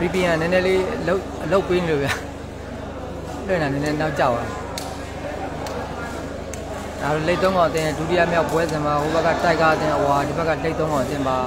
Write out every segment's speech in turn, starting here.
VPN နည်းနည်းလေးအလုပ်အလုပ်ပေးနေလို့ဗျလွှင့်တာနည်းနည်းနောက်ကျသွားဒါလိတ်သုံးကောင်အတင်းဒုတိယမြောက်ပွဲစဉ်မှာဟိုဘက်ကတိုက်ကားအတင်းဟွာဒီဘက်ကလိတ်သုံးကောင်အတင်းပါ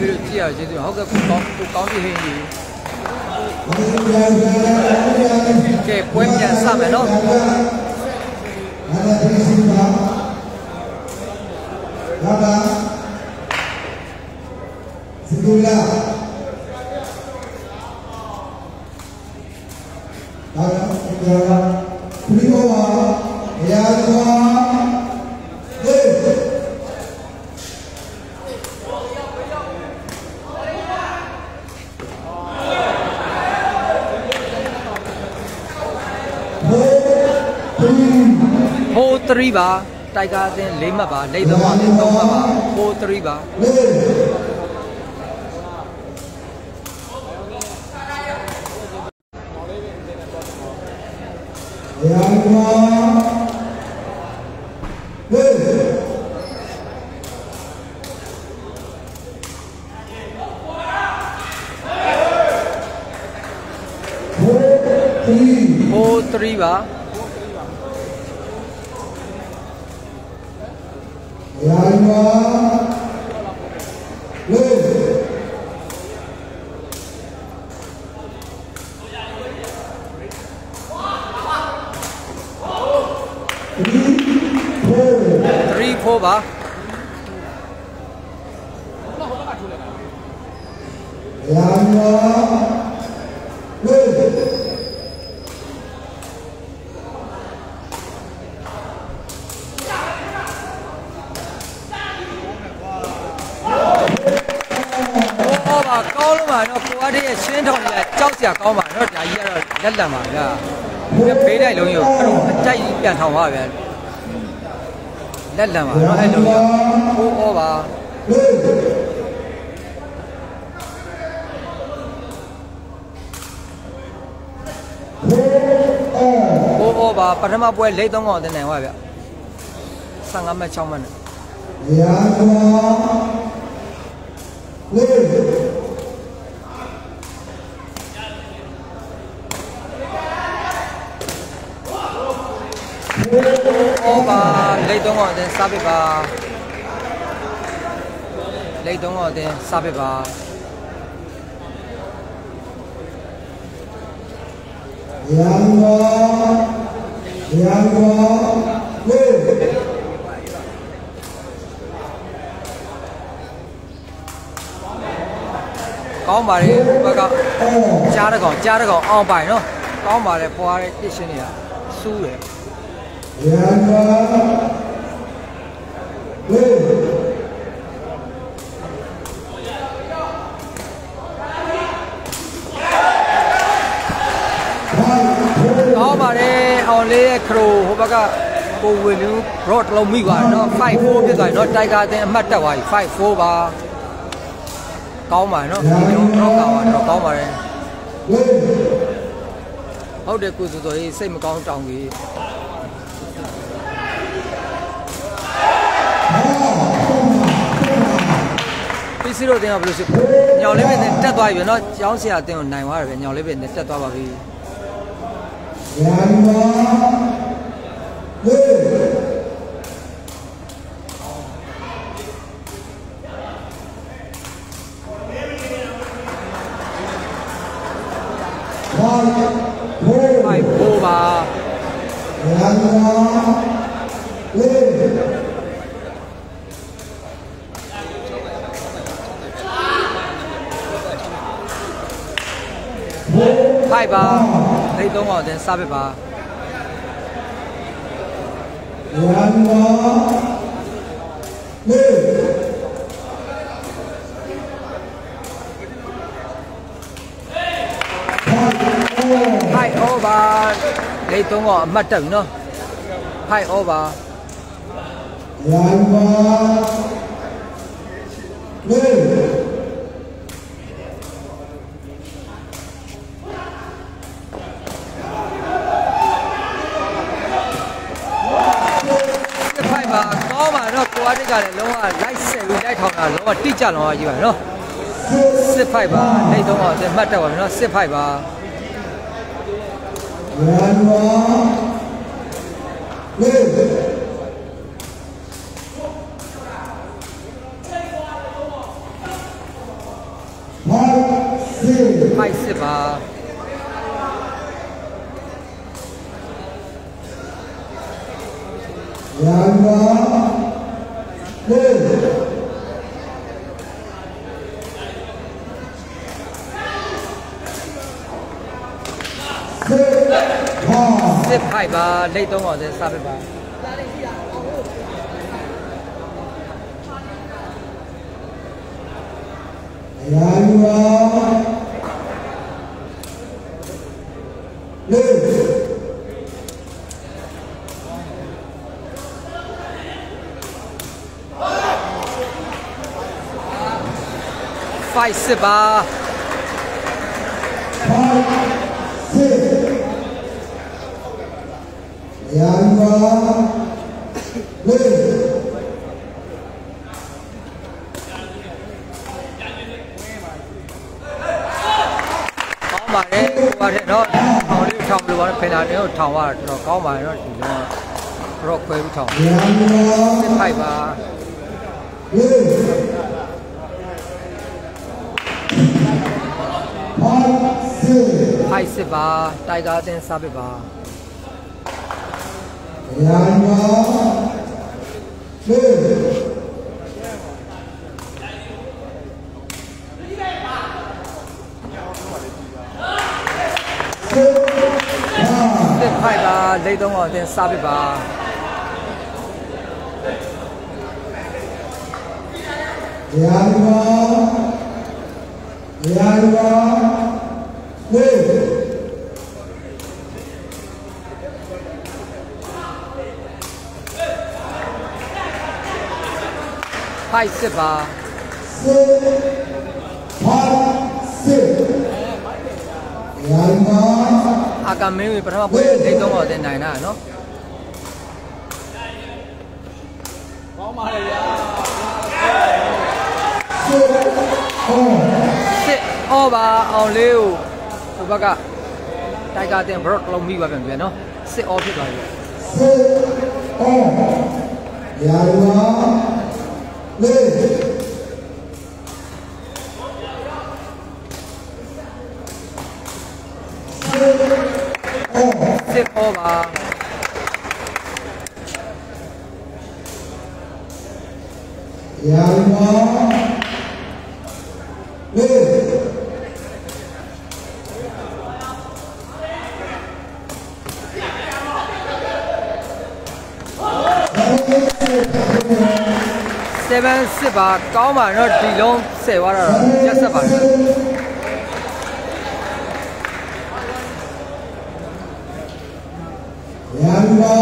တ်ကဲ့ကိုကောင်းကိုကောင်းပြီဟင်းကြီးကဲပွဲပြန်စမယ်နော် Segura. Ahora, ahora. Primo, ya va. Hey. ဟို 3ပါတိုက်ကားအသင်း၄မှတ်ပါလိတ်သုံးပါအသင်း3မှတ်ပါဟို3ပါဟို3ပါ 3 4ပါဟောပါကောင်းလို့ပါတော့ကိုအားတည်းရဲ့ရှင်းထောင်ကြီးကကြောက်စရာကောင်းပါတော့ဒါ ကြီးကတော့လက်လံပါဗျာဘေးတိုက်လုံးကြီးကိုအဲ့လိုအကြိုက်ပြန်ထောင်ပါဗျာလက်လံပါတော့အဲ့လိုကြီးဟိုးဟောပါဟိုးဟောပါပထမပွဲလိတ်သုံးကောင်တင်နိုင်ပါဗျ15မှတ်6မှတ်နဲ့ ဟောပါလိတ်သုံးကောင်တင်စားပစ်ပါလိတ်သုံးကောင်တင်စားပစ်ပါကောင်းပါလေဘက်ကကြားတကောင်ကြားတကောင်အောင်ပိုင်နော်ကောင်းပါလေဖွာတဲ့တစ်ရှင်တွေကစူးတယ် ဟင်းပါတယ်အောင်လေးရဲ့ခရိုဟိုဘက်ကကိုဝေလူရော့တလုံးမိပါနော်5-4ဖြစ်သွားပြီနော်တိုက်ကာအသင်းအမှတ်တက်သွားပြီ5-4ပါကောင်းပါနော်ဒီလုံးတော့ကောင်းပါတော့ကောင်းပါတယ်ဝေးဟုတ်တယ်ကိုစိုးစိုးရေးစိတ်မကောင်းတောင်းကြီး စီတို့အတင်းကဘယ်လိုရှိညောင်လေးပင်နဲ့တက်သွားပြီနော်ကျောင်းဆရာအတင်းကိုနိုင်သွားတယ်ပဲညောင်လေးပင်နဲ့တက်သွားပါပြီရန်ပါ လိုက်ပါအိတ်3ပါတင်စပစ်ပါရန်ပါလေဟိုက်အိုဗာလေတုံးကအမှတ်တက်ပြီနော်ဟိုက်အိုဗာရန်ပါလေ ဝါတစ်ကလည်းလုံးဝ light ဆက်ပြီး light ထောင်တာလုံးဝတိကျလုံးဝကြီးပါနော်စစ်ဖိုက်ပါလက်သုံးအောင်အမှတ်တက်ပါမယ်နော်စစ်ဖိုက်ပါဝန်ဝါလေမိုက်စစ်ပါ ပါလိတ်သုံးအောင်တင်စားပစ်ပါရာဒီဝါဝေးဖိုက်စစ်ပါဘာစေရာဒီဝါဝေး ကောင်း ပါတယ်ဟိုပါတယ်တော့ထောင်လေးထောင်လို့ပါတယ်ဖေနာလေးကိုထောင်ရတော့ကောင်းပါတယ်တော့ဒီတော့တော့ခွဲပြီးထောင်စစ်ဖိုက်ပါဟိုက်စစ်ပါတိုင်ကာတင်စားပစ်ပါ လိတ်သုံးအောင်အသင်းစားပစ်ပါရာဒီဝါရာဒီဝါဝေး fight စစ်ပါအာကမင်းဝေပထမပွဲဒိတ်သုံးပါတဲ့နိုင်တာနော်ကောင်းပါလေရာစစ်အော်ပါအောင်လေးကိုဟိုဘက်ကတိုက်ကတင် broad လုံးမိပါပြန်ပြန်နော်စစ်အော်ဖြစ်သွားပြီစစ်အော်ရာရာ အော်ပါရာဒီဝါဝေး 7 6ပါကောင်းပါတော့ဒီလုံး10သွားတော့ရက်ဆက်ပါရန်ပါ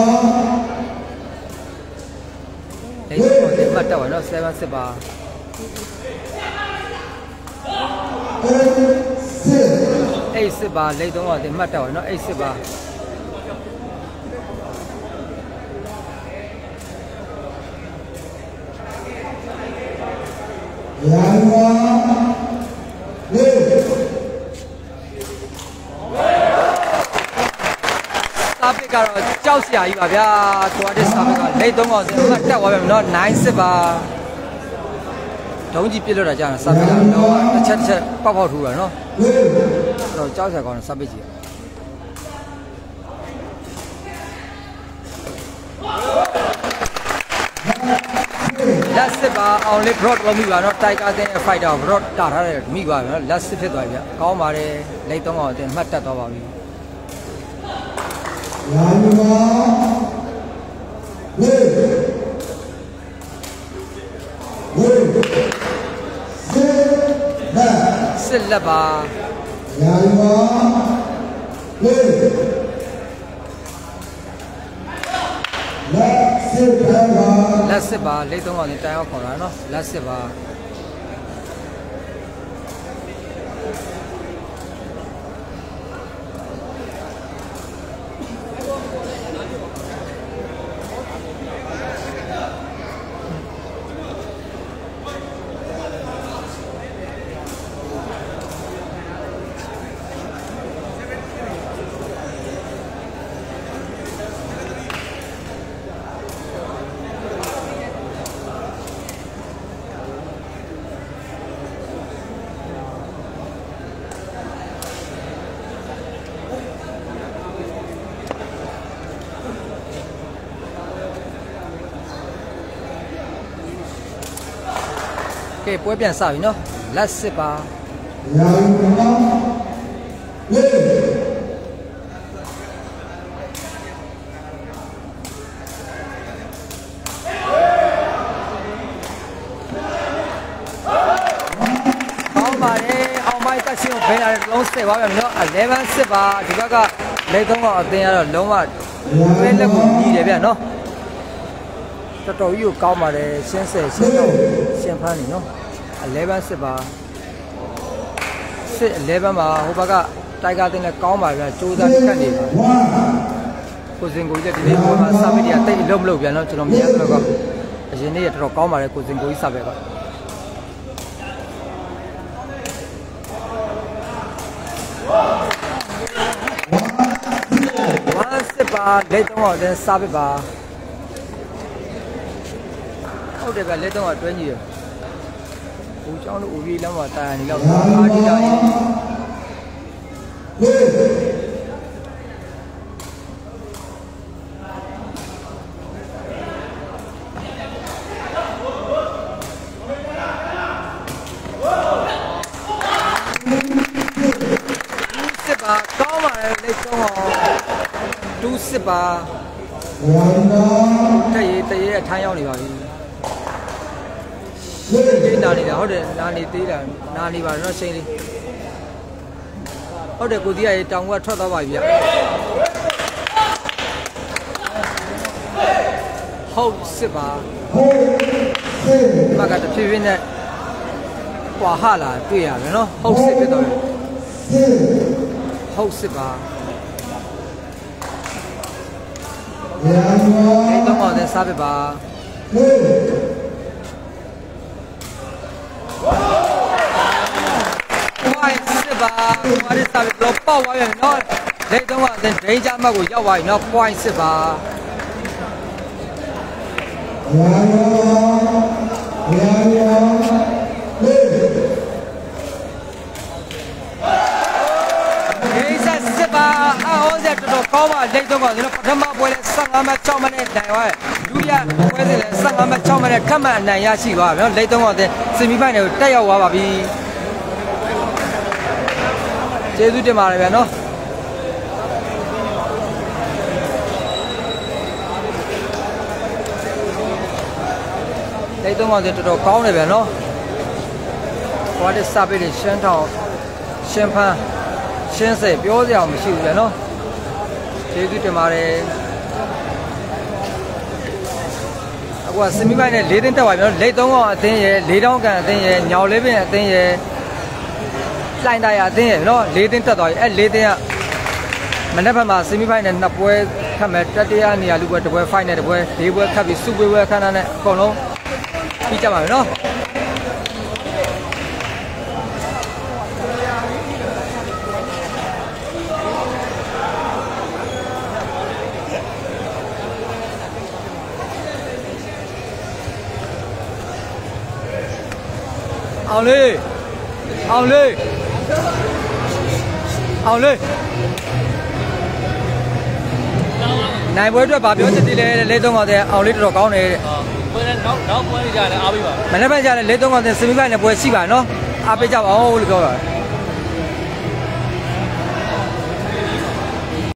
အဲ့ဒီပေါ်ဒီမှတ်တော့နော်7 6ပါအဲ့စစ်ပါလိတ်တော့တင်မှတ်တော့နော်အဲ့စစ်ပါ ကတော့ကြောက်စရာကြီးပါဗျာကွာတဲ့စာပစ်ကလိတ်တော့တင်မှတ်တက်သွားပြန်နော်9 10ပါဒုံးကြီးပြစ်လို့တာကြာစာပစ်ကတော့တစ်ချက်တစ်ချက်ပေါက်ပေါက်ထူတာနော်လေးတော့ကြောက်စရာကောင်းတဲ့စာပစ်ကြီး လက်စစ်ပါအောင်လေး broad တော့မိပါတော့ tiger တဲ့ fighter broad တာထားတယ်မိပါပြီနော်လက်စစ်ဖြစ်သွားပြီဗျကောင်းပါတယ်လိတ်တော့အောင်တင်မှတ်တက်သွားပါပြီရာဝါလေးလေးစေနာစစ်လက်ပါရာဝါ လေးလက်စေပါပါလက်စစ်ပါလိတ်တော့အောင်တင်တိုင်အောင်ခေါ်တာနော်လက်စစ်ပါ ကဲပွဲပြန်စပြီနော်လက်စစ်ပါရာဝါလေးကောင်းပါတယ်အောင်မိုက်တက်ရှင်ကိုဘယ်လာတဲ့လုံးစစ်ပါဗျာနော်11စစ်ပါဒီဘက်ကလိတ်တော့အောင်အတင်းကတော့လုံးဝပဲလက်ကိုညီတယ်ဗျာနော် တော်တော်ကြီးကိုကောင်းပါတယ်ရှင်းဆက်ရှင်းတော့ရှင်းဖမ်းနေနော်11စစ်ပါစစ်11ပါဟိုဘက်ကတိုက်ကားတင်းလည်းကောင်းပါဗျာစူးစမ်းတက်နေပါဝါကိုစင်ကိုကြီးကဒီနေ့ပေါ်မှာစာမီဒီယာတိတ်အလုံးမလို့ပြန်တော့ကျွန်တော်မြင်ရတော့ကအရင်နေ့ကတော်တော်ကောင်းပါတယ်ကိုစင်ကိုကြီးစာပဲကဝါစစ်ပါလက်တော့တဲ့စာပဲပါ ဟုတ်တယ်ဗျလက်တော့အတွဲကြီးရဟိုကျောင်းလို့ဦးကြီးလမ်းမှာတာယာနေတော့အားကြီးတာရင်ကောင်းပါတယ်လက်ကောင်းအောင်ဒူးစစ်ပါဘဝန္တာတရေတရေအထမ်းရောက်နေပါပြီ သေးနာနေတာဟုတ်တယ်နာနေသေးတာနာနေပါတော့ရှိန်လေးဟုတ်တယ်ကိုကြီးကရေတောင်ကထွက်သွားပါပြီဗျဟုတ်စစ်ပါဟုတ်စေမကတဖြည်းဖြည်းနဲ့ပွာဟလာတွေ့ရတယ်နော်ဟုတ်စစ်ဖြစ်တော့တယ်စေဟုတ်စစ်ပါရာဝါအဲ့တော့မှလည်းစားပြပါ လေး ဝိုင်းစစ် ပါဝါရစားပြတော့ပေါက်သွားပြန်နော်လက်တော့ကဒိန်ဂျာမတ်ကိုရောက်သွားပြီနော် point စစ်ပါရာဝါရာဝါလေးဒီဆက်စစ်ပါအော်ဆက်တော်တော်ကောင်းပါလက်တော့ကကျွန်တော်ပထမပွဲလဲ15မှတ်6မှတ်နဲ့နိုင်သွားတယ်ဒုတိယပွဲစဉ်လဲ15မှတ်6မှတ်နဲ့ထပ်မံအနိုင်ရရှိသွားပြီနော်လက်တော့ကစင်မီဖိုင်နယ်ကိုတက်ရောက်သွားပါပြီ ကျေးဇူးတင်ပါတယ်ဗျာနော်တိတ်သုံးပါစေတော်တော်ကောင်းတယ်ဗျာနော်။ဘာတစ်စပိတ်တွေရှင်းထောင်ရှင်းဖန်းရှင်းစေပြောစရာမရှိဘူးဗျာနော်။ကျေးဇူးတင်ပါတယ်။အခုကစမီပိုင်းနဲ့၄တင်းတက်ပါဗျာနော်။လက်၃ကောင်အသင်းရဲ့၄တောင်းကန်အသင်းရဲ့ညောင်လေးပင်အသင်းရဲ့ လှိုင်တိုင်းအသင်းရယ်နော်၄တင်းတက်သွားပြီအဲ့၄တင်းကမနေ့ကမှစမီပိုင်းနဲ့နှစ်ပွဲခတ်မဲ့တတိယနေရာလူပွဲတစ်ပွဲဖိုင်နဲ့တစ်ပွဲ၄ပွဲခတ်ပြီးစုပွဲပွဲခန်းနဲ့အကုန်လုံးပြီးကြပါမယ်နော်အောင်လေးအောင်လေး အောင်လေးနိုင်ပွဲအတွက်ဗာပြောချင်သေးလဲတဲ့လေးသုံးကောင်တဲ့အောင်လေးတော်တော်ကောင်းတယ်တဲ့ပွဲနဲ့နောက်နောက်ပွဲကြတယ်အားပေးပါမနေ့ကကြတဲ့လေးသုံးကောင်တဲ့စမီပိုင်းနဲ့ပွဲရှိပါနော်အားပေးကြပါအောင်လို့ပြောပါ